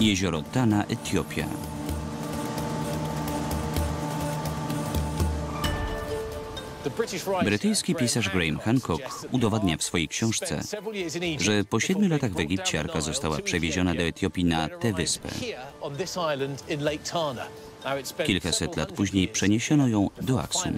Jezioro Tana, Etiopia. Brytyjski pisarz Graham Hancock udowadnia w swojej książce, że po siedmiu latach w Egipcie arka została przewieziona do Etiopii na tę wyspę. Kilkaset lat później przeniesiono ją do Aksum.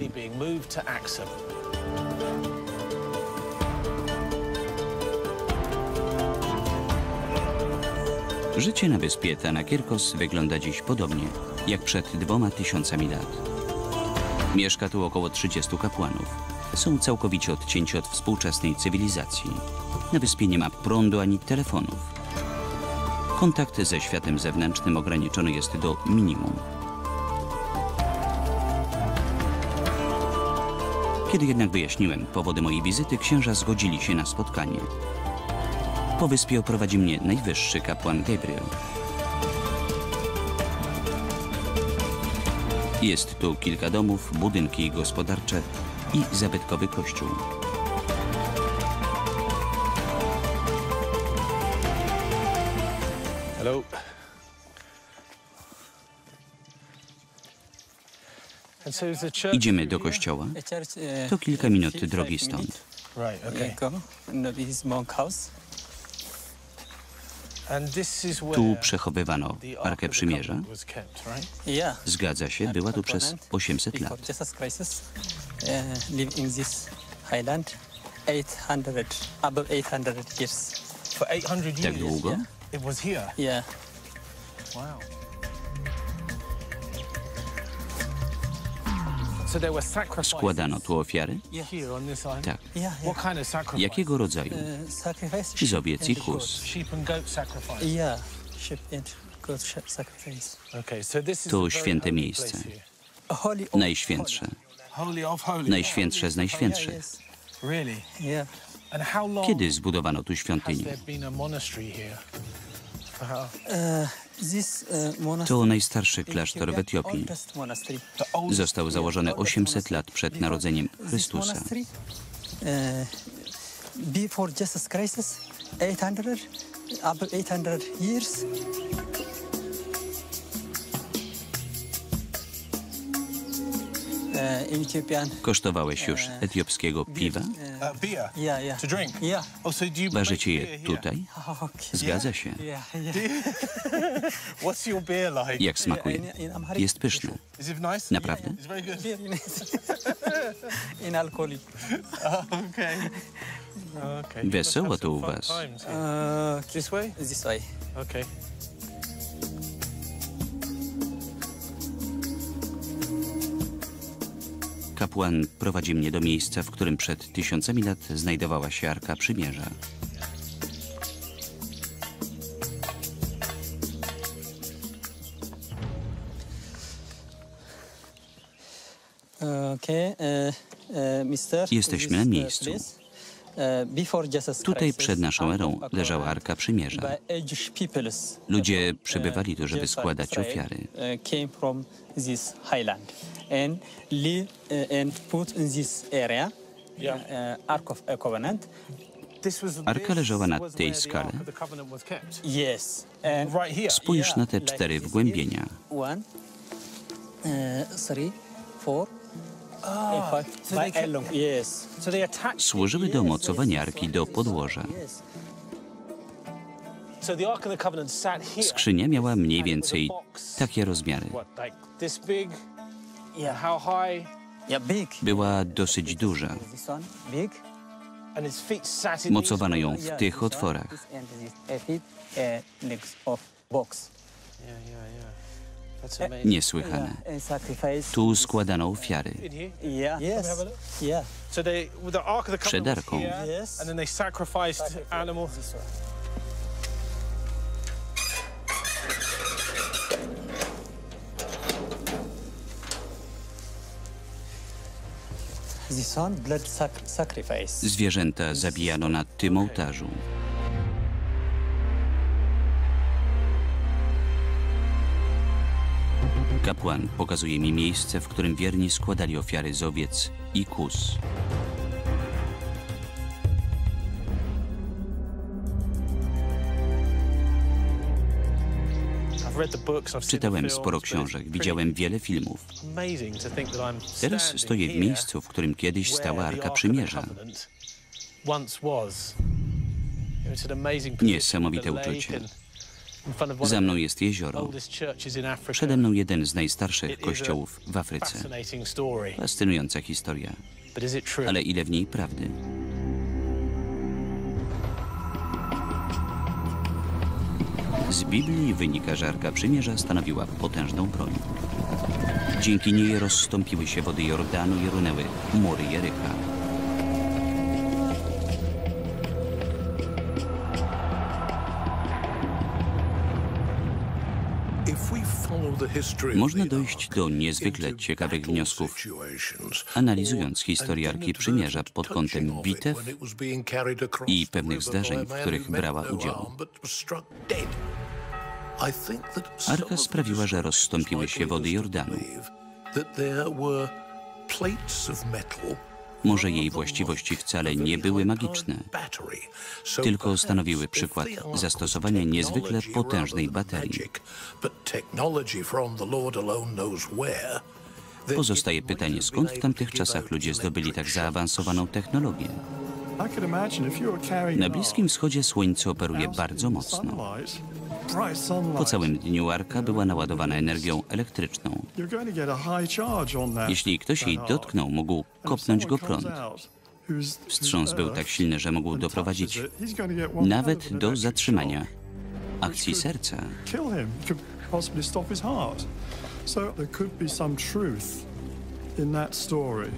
Życie na wyspie Tanakirkos wygląda dziś podobnie, jak przed dwoma tysiącami lat. Mieszka tu około 30 kapłanów. Są całkowicie odcięci od współczesnej cywilizacji. Na wyspie nie ma prądu ani telefonów. Kontakt ze światem zewnętrznym ograniczony jest do minimum. Kiedy jednak wyjaśniłem powody mojej wizyty, księża zgodzili się na spotkanie. Po wyspie oprowadzi mnie najwyższy kapłan Gabriel. Jest tu kilka domów, budynki gospodarcze i zabytkowy kościół. Hello. Idziemy do kościoła. To kilka minut drogi stąd. Right, okay. Go. No, this is monk house. And this is Tu przechowywano Arkę Przymierza. Zgadza się, była tu przez Covenant. 800 Before lat. Jesus Christ Składano tu ofiary? Tak. Jakiego rodzaju? Sacrifice Z owiec i kóz. Sheep and goat sacrifice. Yeah, sheep and goat sh- sacrifice. Okay, so this is To święte miejsce. Najświętsze. Najświętsze z najświętszych. Kiedy zbudowano tu świątynię? To najstarszy in klasztor w Etiopii. Został założony 800 lat przed narodzeniem Chrystusa. Uh, before Jesus Christ, 800, about 800 years. Kosztowałeś już etiopskiego piwa? To Ważycie je tutaj? Zgadza się. Yeah, yeah. What's your beer like? Jak smakuje? Jest nice? Naprawdę? It's very good. Very nice. in alcoholic. Okay. Okay. you must Wesoło have to u some fun was. Kapłan prowadzi mnie do miejsca, w którym przed tysiącami lat znajdowała się Arka Przymierza. Uh, Mr. Jesteśmy na miejscu. Tutaj Christ, przed naszą erą leżała Arka Przymierza. Ludzie uh, przybywali tu, żeby składać ofiary. was, Arka leżała na tej skale. Spójrz na te cztery wgłębienia. One, uh, three, four, Służyły do mocowania Arki do podłoża. Skrzynia miała mniej więcej takie rozmiary. Była dosyć duża. Mocowano ją w tych otworach. Niesłychane. Yeah, and sacrifice. Tu składano ofiary. In here. Yeah. Yes. have a look? Kapłan pokazuje mi miejsce, w którym wierni składali ofiary z owiec i kus. Czytałem sporo książek, widziałem wiele filmów. Teraz stoję w miejscu, w którym kiedyś stała Arka Przymierza. Niesamowite uczucie. Za mną jest jezioro. Przede mną jeden z najstarszych kościołów w Afryce. Fascynująca historia. Ale ile w niej prawdy? Z Biblii wynika, że Arka Przymierza stanowiła potężną broń. Dzięki niej rozstąpiły się wody Jordanu i runęły mury Jerycha. Można dojść do niezwykle ciekawych wniosków, analizując historię Arki Przymierza pod kątem bitew i pewnych zdarzeń, w których brała udział. Arka sprawiła, że rozstąpiły się wody Jordanu. Może jej właściwości wcale nie były magiczne, tylko stanowiły przykład zastosowania niezwykle potężnej baterii. Pozostaje pytanie, skąd w tamtych czasach ludzie zdobyli tak zaawansowaną technologię. Na Bliskim Wschodzie słońce operuje bardzo mocno. Po całym dniu Arka była naładowana energią elektryczną. Jeśli ktoś jej dotknął, mógł kopnąć go prąd. Wstrząs był tak silny, że mógł doprowadzić nawet do zatrzymania akcji serca. So there could be some truth in that story.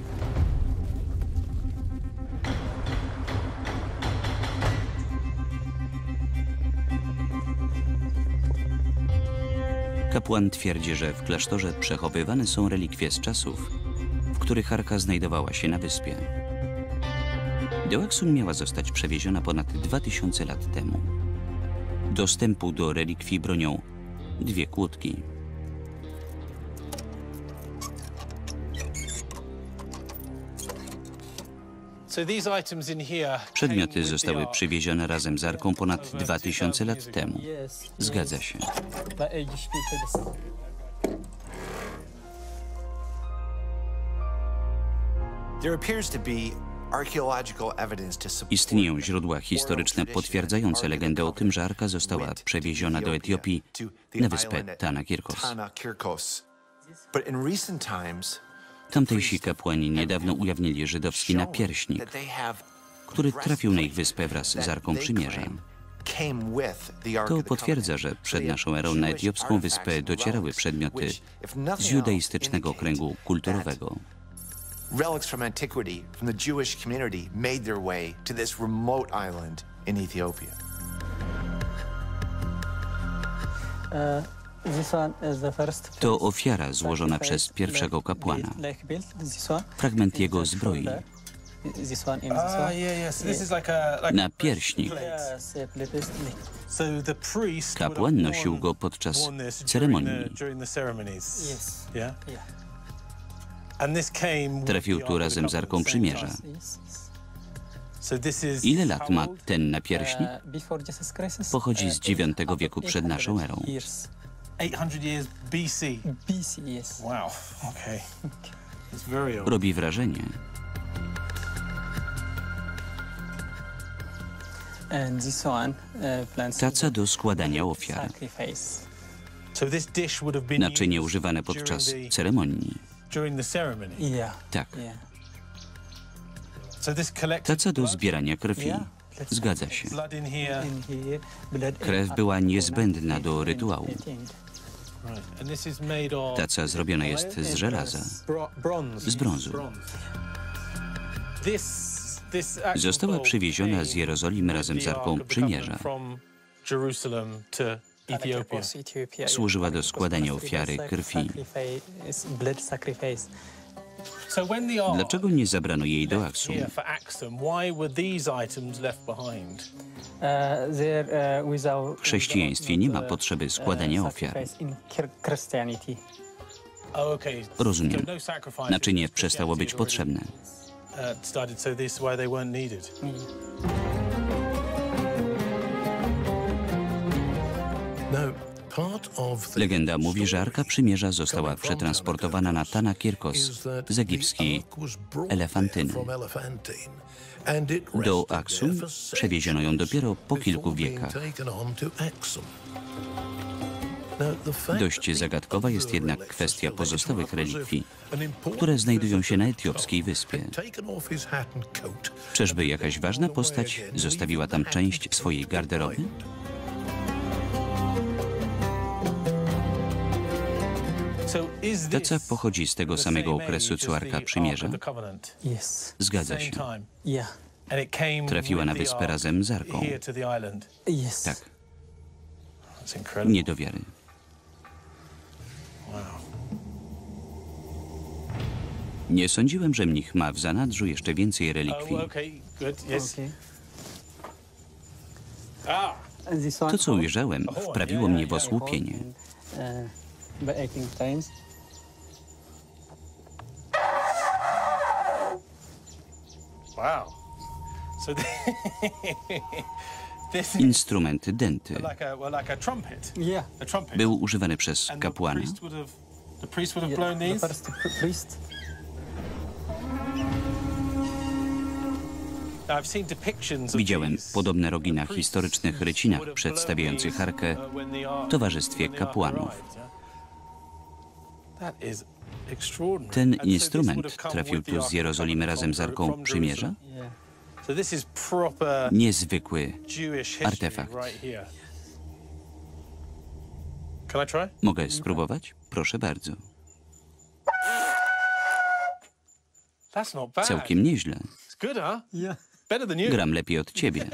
Kapłan twierdzi, że w klasztorze przechowywane są relikwie z czasów, w których Arka znajdowała się na wyspie. Do miała zostać przewieziona ponad 2000 lat temu. Dostępu do relikwii bronią dwie kłódki. Przedmioty zostały przywiezione razem z Arką ponad 2000 lat temu. Zgadza się. The Aegis people. There appears to be archaeological evidence to support Istnieją źródła historyczne potwierdzające legendę o tym, że Arka została przewieziona do Etiopii na wyspę Tanakirkos. Tanakirkos. Tamtejsi kapłani niedawno ujawnili żydowski napierśnik, który trafił na ich wyspę wraz z Arką Przymierza. To potwierdza, że przed naszą erą na etiopską wyspę docierały przedmioty z judaistycznego kręgu kulturowego. Relics from antiquity, from the Jewish community, made their way to this remote island in Ethiopia. To ofiara złożona przez pierwszego kapłana. Fragment jego zbroi. Na pierśnik. Kapłan nosił go podczas ceremonii. Trafił tu razem z Arką Przymierza. Ile lat ma ten napierśnik? Pochodzi z IX wieku przed naszą 800 erą. Years. 800 years BC. BC, yes. Wow. Okay. It's very old. Robi wrażenie. And this one uh, plants Taca do składania ofiar. sacrifice. So this dish would have been Naczynie używane during podczas the, ceremonii. during the ceremony. Yeah. Tak. Yeah. So this Taca do zbierania krwi. Zgadza się. Krew była niezbędna do rytuału. Taca zrobiona jest z żelaza. Z brązu. Została przywieziona z Jerozolimy razem z Ark Arką Przymierza. Służyła do składania ofiary krwi. Dlaczego nie zabrano jej do Aksum? here for Axum, why were these items left behind? Uh, there, uh, without, W chrześcijaństwie nie ma potrzeby uh, składania ofiar. Chri- Christianity. Oh, okay. Rozumiem. No Naczynie przestało być potrzebne. Legenda mówi, że Arka Przymierza została przetransportowana na Tana Kirkos z egipskiej Elefantyny. Do Aksum przewieziono ją dopiero po kilku wiekach. Dość zagadkowa jest jednak kwestia pozostałych relikwii, które znajdują się na etiopskiej wyspie. Czyżby jakaś ważna postać zostawiła tam część swojej garderoby? This pochodzi z tego samego same okresu co Arka Przymierza. Zgadza się. Trafiła na wyspę razem z Arką. Tak, nie do wiary. Wow. Nie sądziłem, że mnich ma w zanadrzu jeszcze więcej relikwii. Oh. Ah, To, co oh, ujrzałem, wprawiło mnie w osłupienie. By 18 times. wow. So Instrument denty był używany przez kapłana. Widziałem podobne rogi na historycznych rycinach przedstawiających blown Arkę these, uh, w towarzystwie kapłanów. arrived, yeah? That is extraordinary. Ten instrument trafił tu z Jerozolimy razem z Arką Przymierza? Jerusalem. Yeah. So this is proper Niezwykły. Jewish history Artefakt. right here. Can I try? Mogę spróbować? Proszę bardzo. Całkiem nieźle. Gram lepiej od ciebie.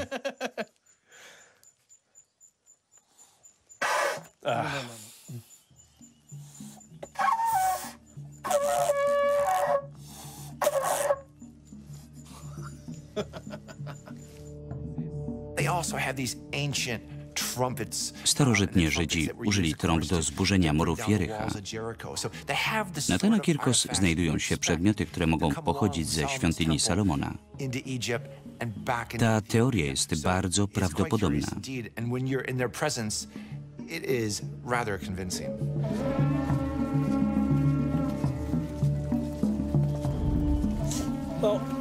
Uh, Żydzi that were użyli trąb do zburzenia murów Jericha. Na of Kirkos znajdują się przedmioty, które mogą pochodzić ze świątyni Salomona. Ta teoria jest bardzo prawdopodobna. curious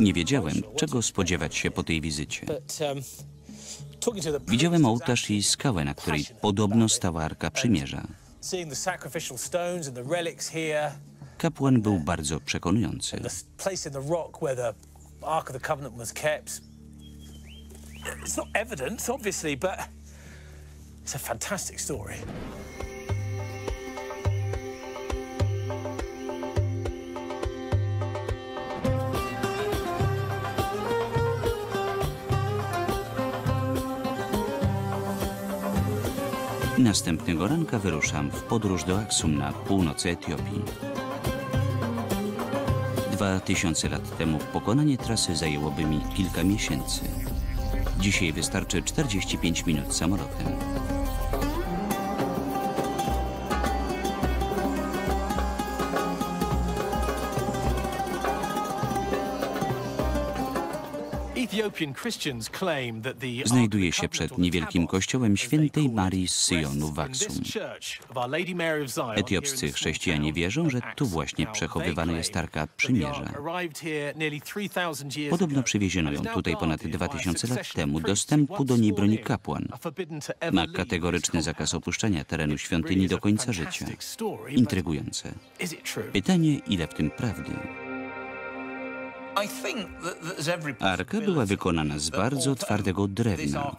Nie wiedziałem, czego spodziewać się po tej wizycie. um, Widziałem ołtarz i skałę, na której podobno stała Arka Przymierza. Kapłan był bardzo przekonujący. It's not evidence, obviously, but it's a fantastic story. Następnego ranka wyruszam w podróż do Aksum na północy Etiopii. Dwa tysiące lat temu pokonanie trasy zajęłoby mi kilka miesięcy. Dzisiaj wystarczy 45 minut samolotem. Znajduje się przed niewielkim kościołem świętej Marii z Syjonu w Aksum. Etiopscy chrześcijanie wierzą, że tu właśnie przechowywana jest Arka Przymierza. Podobno przywieziono ją tutaj ponad 2000 lat temu. Dostępu do niej broni kapłan. Ma kategoryczny zakaz opuszczania terenu świątyni do końca życia. Intrygujące. Pytanie, ile w tym prawdy? Arka była wykonana z bardzo twardego drewna.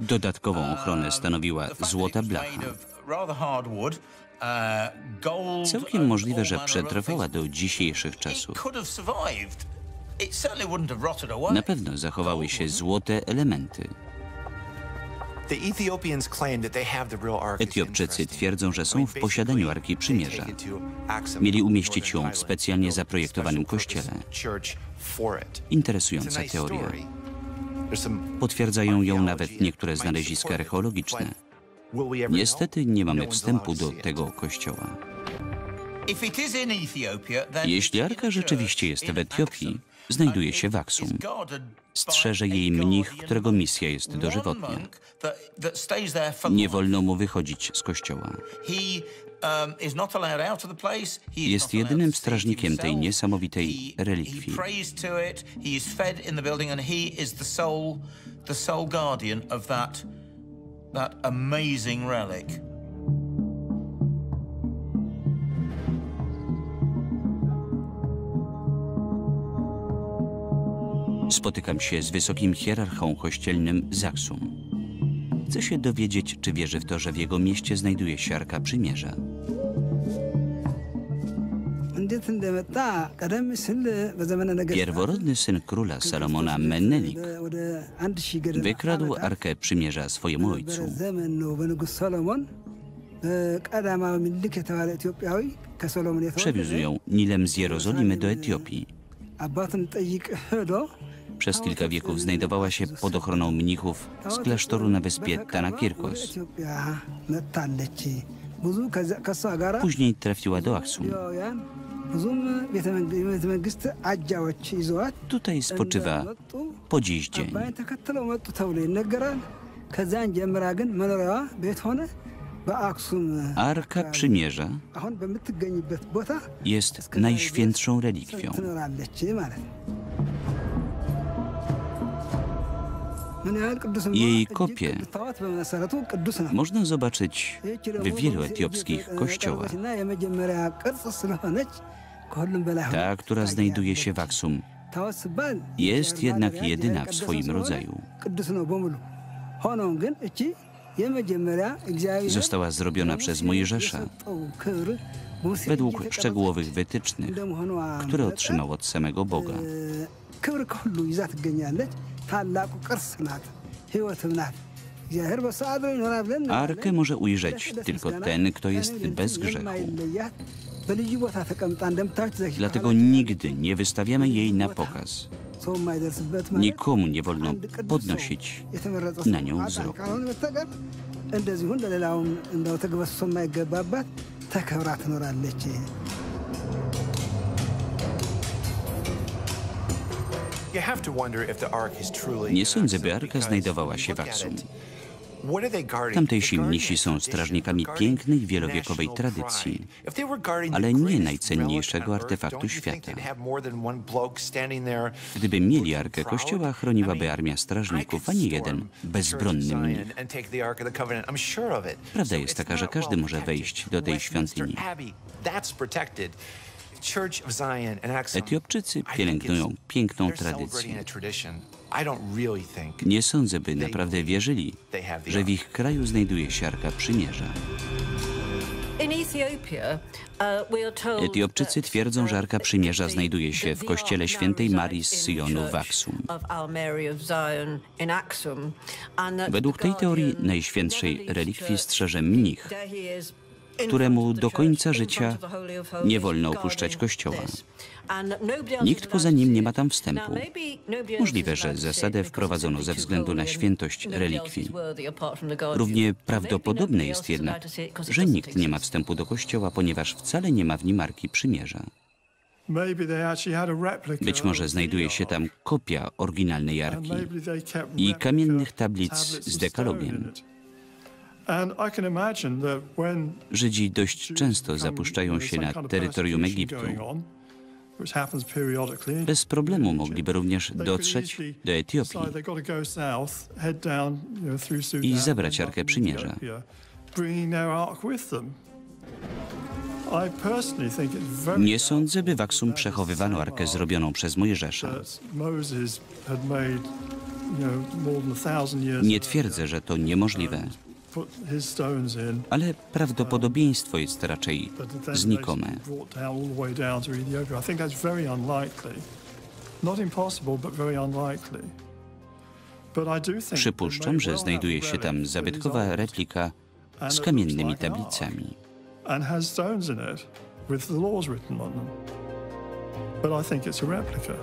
Dodatkową ochronę stanowiła złota blacha. Całkiem możliwe, że przetrwała do dzisiejszych czasów. Na pewno zachowały się złote elementy. Etiopczycy twierdzą, że są w posiadaniu Arki Przymierza. Mieli umieścić ją w specjalnie zaprojektowanym kościele. Interesująca teoria. Potwierdzają ją nawet niektóre znaleziska archeologiczne. Niestety nie No mamy wstępu do tego kościoła. Jeśli arka rzeczywiście jest w Etiopii. Znajduje się w Aksum. Strzeże jej mnich, którego misja jest dożywotnia. Nie wolno mu wychodzić z kościoła. Um, Jest jedynym strażnikiem tej niesamowitej relikwii. The sole guardian of that, that amazing relic. spotykam się z wysokim hierarchą kościelnym Zaksum. Chcę się dowiedzieć, czy wierzy w to, że w jego mieście znajduje się Arka Przymierza. Pierworodny syn króla Salomona Menelik wykradł Arkę Przymierza swojemu ojcu. Przewiózł ją Nilem z Jerozolimy do Etiopii. Przez kilka wieków znajdowała się pod ochroną mnichów z klasztoru na wyspie Tanakirkos. Później trafiła do Aksum. Tutaj spoczywa po dziś dzień. Arka Przymierza jest najświętszą relikwią. Jej kopię można zobaczyć w wielu etiopskich kościołach. Ta, która znajduje się w Aksum, jest jednak jedyna w swoim rodzaju. Została zrobiona przez Mojżesza według szczegółowych wytycznych, które otrzymał od samego Boga. Eee, ክብር ከሁሉ ይዛ ትገኛለች። ታላቁ ቅርስ ናት፣ ሕይወትም ናት። እግዚአብሔር በእሷ አድሮ ይኖራል ብለን እናምናለን። Arkę może ujrzeć ደስ tylko ምስጋና ten, kto jest ያንን bez grzechu. የማይለያት በልዩ ቦታ ተቀምጣ እንደምታዩት እዛ Dlatego ከኋላ nigdy nie wystawiamy jej na pokaz. ሰው የማይደርስበት ማለት Nikomu nie wolno አንድ ቅዱስ ሰው podnosić የተመረጠ na ሰው nią አጣን wzroku. ካልሆነ በስተቀር እንደዚሁ ለሌላውም እንደው ተግበስሶ የማይገባባት ተከብራ ትኖራለች። Nie sądzę, by Arka znajdowała się w Aksum. Tamtejsi mnisi są strażnikami pięknej, wielowiekowej tradycji, ale nie najcenniejszego artefaktu świata. Gdyby mieli Arkę? Kościoła, chroniłaby armia strażników, a nie jeden bezbronny mnich. Prawda jest taka, że każdy może wejść do tej świątyni. Etiopczycy pielęgnują piękną tradycję. a tradition. I don't really think Nie sądzę, by naprawdę wierzyli, że w ich kraju znajduje się Arka Przymierza. In Ethiopia, uh, we are told Etiopczycy that, twierdzą, że Arka Przymierza the- znajduje się w kościele świętej Marii z resides in the Syjonu w church Aksum. of Our Mary of Zion in Aksum, and that Według the tej teorii najświętszej relikwii strzeże mnich, Któremu do końca życia nie wolno opuszczać kościoła. Nikt poza nim nie ma tam wstępu. Możliwe, że zasadę wprowadzono ze względu na świętość relikwii. Równie prawdopodobne jest jednak, że nikt nie ma wstępu do kościoła, ponieważ wcale nie ma w nim Arki Przymierza. Być może znajduje się tam kopia oryginalnej and Arki. maybe they kept i kamiennych tablic z dekalogiem. Żydzi dość często zapuszczają się na terytorium Egiptu. Bez problemu mogliby również dotrzeć do Etiopii i zabrać Arkę Przymierza. Nie sądzę, by w Aksum przechowywano Arkę ark zrobioną przez Mojżesza. Nie twierdzę, że to niemożliwe, ale prawdopodobieństwo jest raczej znikome. Przypuszczam, że znajduje się tam zabytkowa replika z kamiennymi tablicami. But I think it's a replica.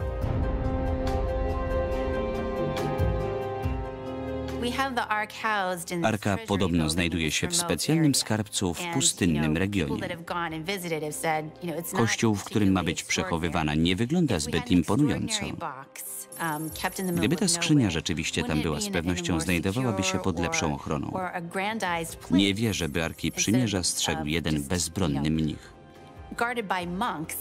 Arka podobno znajduje się w specjalnym skarbcu w pustynnym regionie. Kościół, w którym ma być przechowywana, nie wygląda zbyt imponująco. Gdyby ta skrzynia rzeczywiście tam była, z pewnością znajdowałaby się pod lepszą ochroną. Nie wierzę, by Arki Przymierza strzegł jeden bezbronny mnich.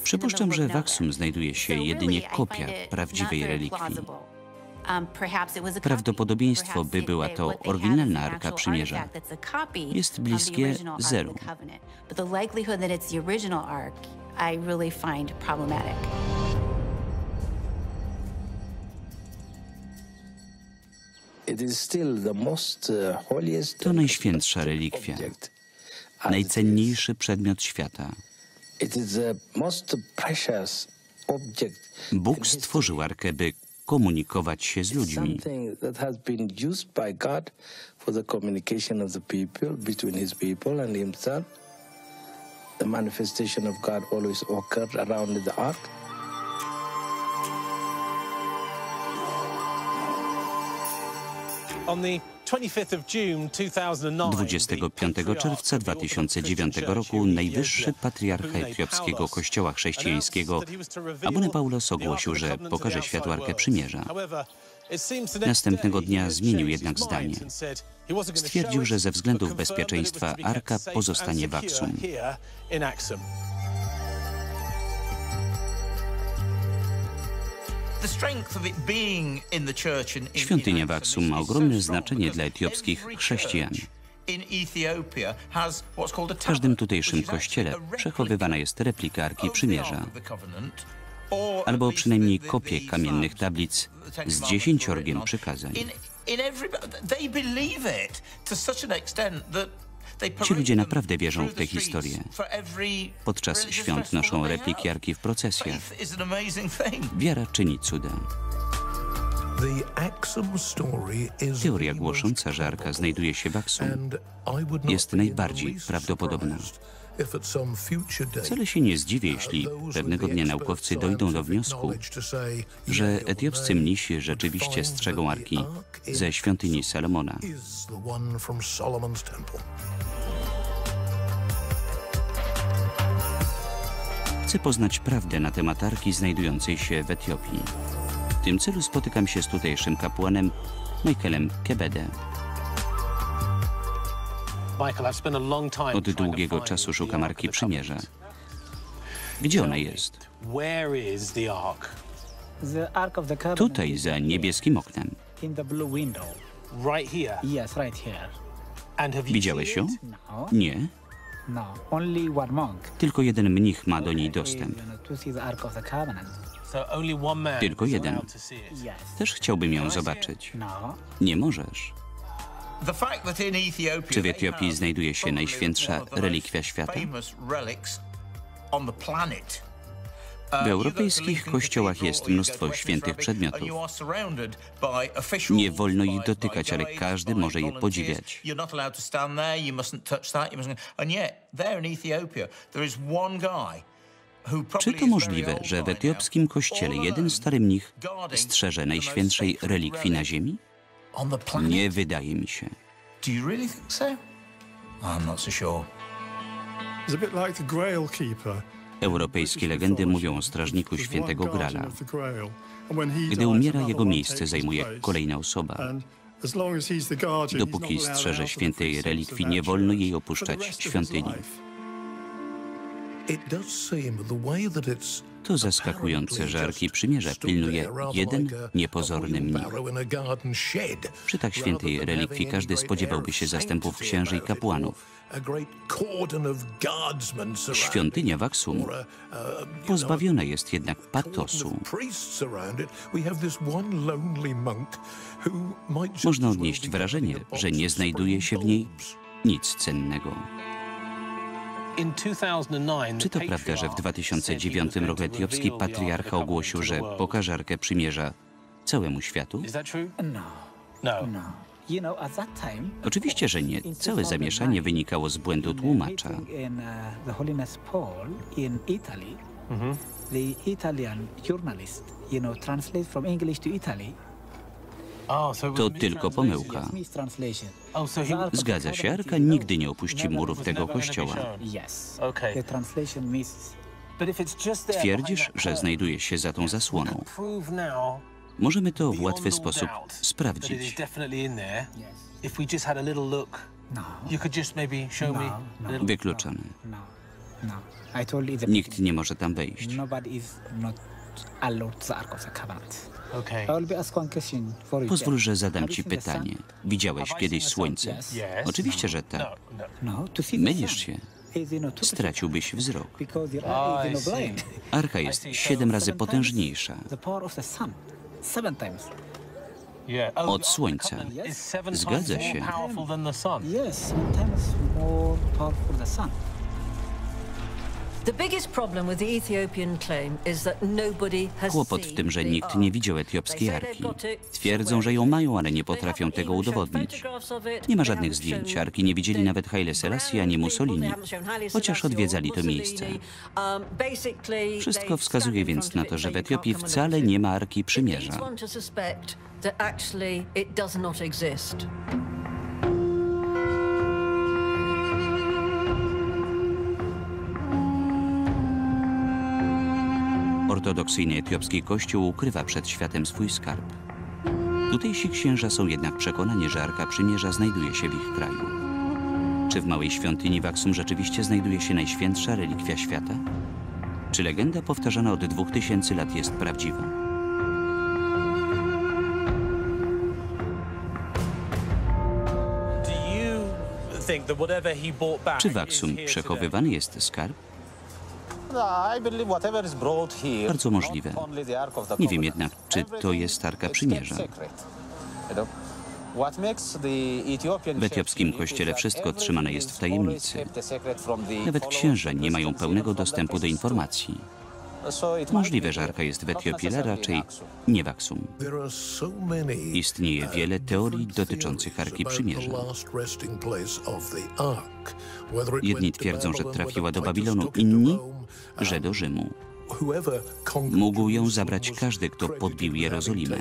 Przypuszczam, że w Aksum znajduje się jedynie kopia prawdziwej relikwii. Prawdopodobieństwo, by była to oryginalna Arka Przymierza, jest bliskie zeru. To najświętsza relikwia, najcenniejszy przedmiot świata. Bóg stworzył Arkę, by komunikować się z ludźmi. The communication of the people between his people and himself. The manifestation of God always occurred around the ark. On the 25th of June 2009, 25 czerwca 2009 roku najwyższy patriarcha etiopskiego kościoła chrześcijańskiego Abune Paulos ogłosił, że pokaże światu Arkę Przymierza. Następnego dnia zmienił jednak zdanie. Stwierdził, że ze względów bezpieczeństwa Arka pozostanie w Aksum. Świątynia w Aksum ma ogromne znaczenie dla etiopskich chrześcijan. W każdym tutejszym kościele przechowywana jest replika Arki Przymierza, albo przynajmniej kopie kamiennych tablic z dziesięciorgiem przykazań. Ci ludzie naprawdę wierzą w tę historię. Podczas świąt noszą repliki Arki w procesjach. Wiara czyni cuda. Teoria głosząca, że Arka znajduje się w Aksum, jest najbardziej prawdopodobna. Wcale się nie zdziwię, jeśli pewnego dnia naukowcy dojdą do wniosku, że etiopscy mnisi rzeczywiście strzegą Arki ze świątyni Salomona. Chcę poznać prawdę na temat Arki znajdującej się w Etiopii. W tym celu spotykam się z tutejszym kapłanem Michaelem Kebede. Od długiego czasu szukam Arki Przymierza. Gdzie ona jest? The Ark of the Covenant Tutaj, za niebieskim oknem. in the blue window. Right here. Yes, right here. And have you Widziałeś ją? No, Nie. no. Only one monk Tylko jeden mnich ma do niej dostęp. Tylko jeden. Też chciałbym ją zobaczyć. No. Nie możesz. Czy w Etiopii znajduje się najświętsza relikwia świata? W europejskich kościołach jest mnóstwo świętych przedmiotów. Nie wolno ich dotykać, ale każdy może je podziwiać. Czy to możliwe, że w etiopskim kościele jeden stary mnich strzeże najświętszej relikwii na ziemi? Nie wydaje mi się. Do you really think so? I'm not so sure. It's a bit like the Grail Keeper. Europejskie legendy mówią o strażniku świętego Grala. Gdy umiera, jego miejsce zajmuje kolejna osoba. Dopóki strzeże świętej relikwii, nie wolno jej opuszczać świątyni. To zaskakujące, że Arki Przymierza pilnuje jeden niepozorny mnich. Przy tak świętej relikwii każdy spodziewałby się zastępów księży i kapłanów. Świątynia w Aksum pozbawiona jest jednak patosu. Można odnieść wrażenie, że nie znajduje się w niej nic cennego. In 2009, Czy to prawda, że w 2009 roku etiopski patriarcha ogłosił, że pokaże Arkę Przymierza całemu światu? No. No. No. Oczywiście, że nie. Całe zamieszanie wynikało z błędu tłumacza. meeting to tylko pomyłka. Zgadza się, Arka nigdy nie opuści murów tego kościoła. Twierdzisz, że znajduje się za tą zasłoną. Możemy to w łatwy sposób sprawdzić. No, no. You the Nikt nie może tam wejść. Pozwól, że zadam ci pytanie. Widziałeś kiedyś słońce? Oczywiście, że tak. No, no. No, Mylisz się. Straciłbyś wzrok. see. blind. Arka jest siedem razy potężniejsza. Od słońca. Zgadza się. Kłopot w tym, że nikt nie widział etiopskiej arki. Twierdzą, że ją mają, ale nie potrafią tego udowodnić. Nie ma żadnych zdjęć. Arki nie widzieli nawet Haile Selassie ani Mussolini, chociaż odwiedzali to miejsce. Wszystko wskazuje więc na to, że w Etiopii wcale nie ma Arki Przymierza. Ortodoksyjny etiopski kościół ukrywa przed światem swój skarb. Tutejsi księża są jednak przekonani, że Arka Przymierza znajduje się w ich kraju. Czy w małej świątyni w Aksum rzeczywiście znajduje się najświętsza relikwia świata? Czy legenda powtarzana od 2000 lat jest prawdziwa? Czy w Aksum przechowywany jest skarb? Bardzo możliwe. Nie wiem jednak, czy to jest Arka Przymierza. W etiopskim kościele wszystko trzymane jest w tajemnicy. Nawet księża nie mają pełnego dostępu do informacji. Możliwe, że Arka jest w Etiopii, ale raczej nie w Aksum. Istnieje wiele teorii dotyczących Arki Przymierza. Jedni twierdzą, że trafiła do Babilonu, inni, że do Rzymu. Mógł ją zabrać każdy, kto podbił Jerozolimę.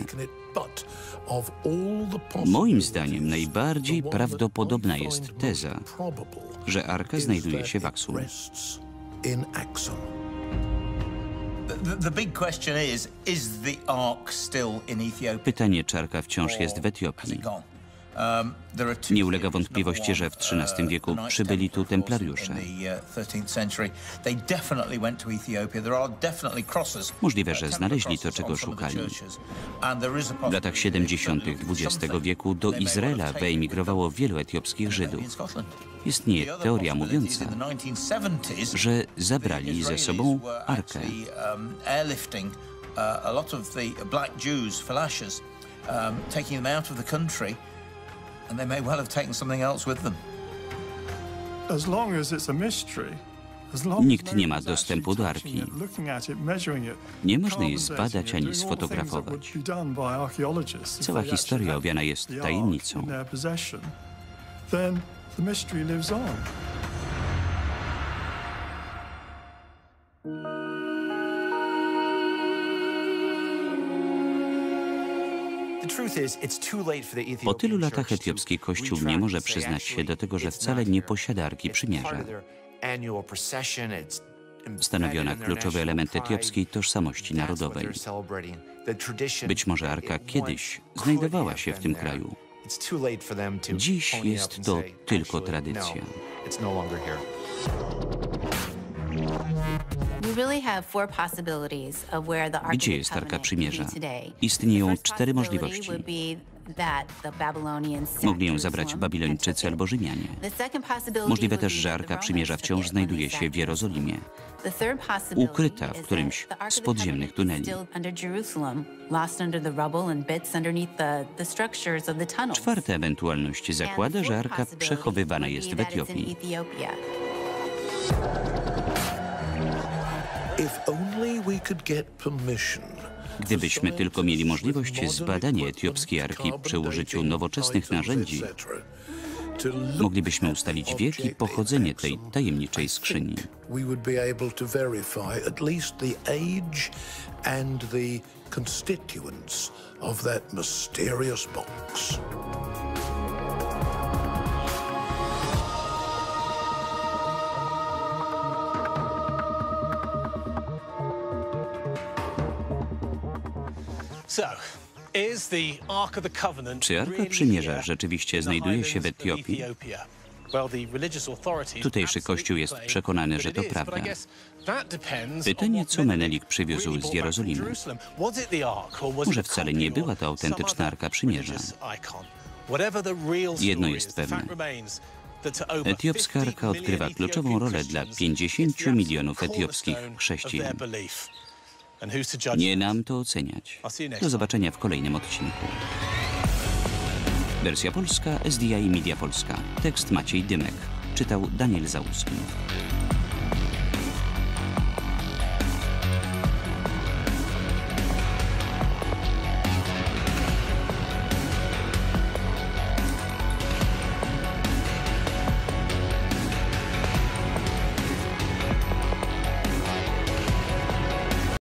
Moim zdaniem najbardziej prawdopodobna jest teza, że Arka znajduje się w Aksum. Pytanie, czy Arka wciąż jest w Etiopii. Um, Nie ulega wątpliwości, że w Number XIII wieku uh, przybyli tu Templar templariusze. uh, 13th century. They definitely went to Ethiopia. There are definitely crosses. Możliwe, uh, że znaleźli to, czego szukali. W latach that 70. they looked for XX wieku do Izraela wyemigrowało wielu etiopskich Żydów. Istnieje teoria mówiąca, in the 1970s, że zabrali ze sobą Arkę. um, uh, a lot of the black Jews, falashas, um, taking them out of the country, and they may well have taken something else with them. As long as it's a mystery, Nikt nie ma dostępu do Arki. Nie można jej zbadać ani sfotografować. Cała historia owiana jest tajemnicą. Po tylu latach etiopski kościół nie może przyznać się do tego, że "Actually, wcale nie posiada. Arki Przymierza. part of their annual procession, it's embedded Stanowi ona in their kluczowy element etiopskiej tożsamości narodowej. Być może Arka kiedyś znajdowała się w tym kraju. Dziś jest to tylko "Actually, tradycja. Gdzie jest Arka Przymierza? Istnieją cztery możliwości. Mogli ją zabrać Babilończycy albo Rzymianie. Możliwe też, że Arka Przymierza wciąż znajduje się w Jerozolimie, ukryta w którymś z podziemnych tuneli. Czwarta ewentualność zakłada, że Arka przechowywana jest w Etiopii. Gdybyśmy tylko mieli możliwość zbadania etiopskiej Arki przy użyciu nowoczesnych narzędzi, Moglibyśmy ustalić wiek i pochodzenie tej tajemniczej skrzyni. constituents of that mysterious box. Czy Arka Przymierza rzeczywiście znajduje się w Etiopii? Tutejszy kościół jest przekonany, że to prawda. Pytanie, co Menelik przywiózł z Jerozolimy. Może wcale nie była to autentyczna Arka Przymierza. Jedno jest pewne. Etiopska 50 Arka odgrywa kluczową rolę dla Christians, 50 it's the milionów etiopskich chrześcijan. Nie nam to oceniać. Do zobaczenia w kolejnym odcinku. Wersja polska SDI Media Polska. Tekst Maciej Dymek. Czytał Daniel Załuski.